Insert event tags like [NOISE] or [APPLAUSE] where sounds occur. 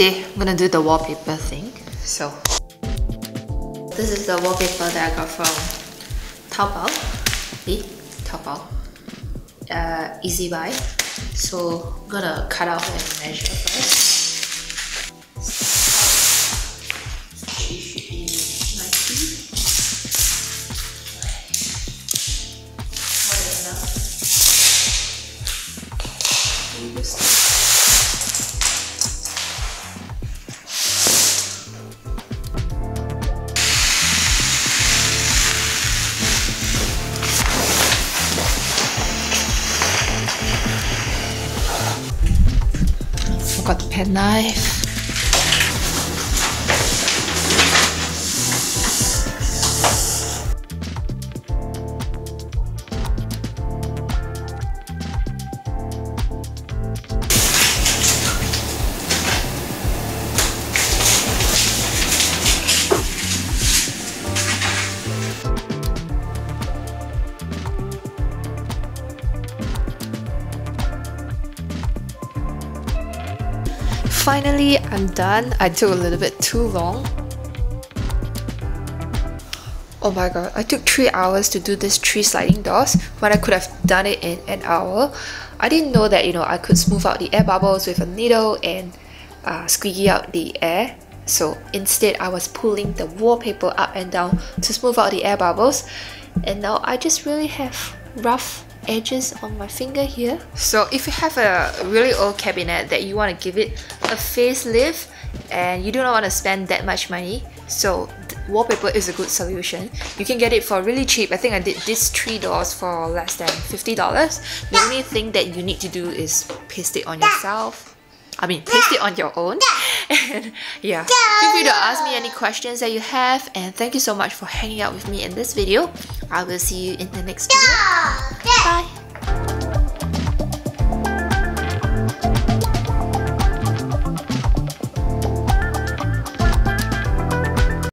today I'm gonna do the wallpaper thing. So this is the wallpaper that I got from Taobao. Eh? Taobao. Uh, ezbuy. So I'm gonna cut out and measure first. Got the Finally, I'm done. I took a little bit too long. Oh my god, I took 3 hours to do this 3 sliding doors when I could have done it in an hour. I didn't know that, you know, I could smooth out the air bubbles with a needle and uh, squeegee out the air. So instead, I was pulling the wallpaper up and down to smooth out the air bubbles. And now I just really have rough edges on my finger here. So if you have a really old cabinet that you want to give it a facelift and you do not want to spend that much money, so wallpaper is a good solution. You can get it for really cheap. I think I did three doors for less than $50. The only thing that you need to do is paste it on yourself. I mean, paste it on your own. [LAUGHS] and yeah, feel free to ask me any questions that you have. And thank you so much for hanging out with me in this video. I will see you in the next video. Bye.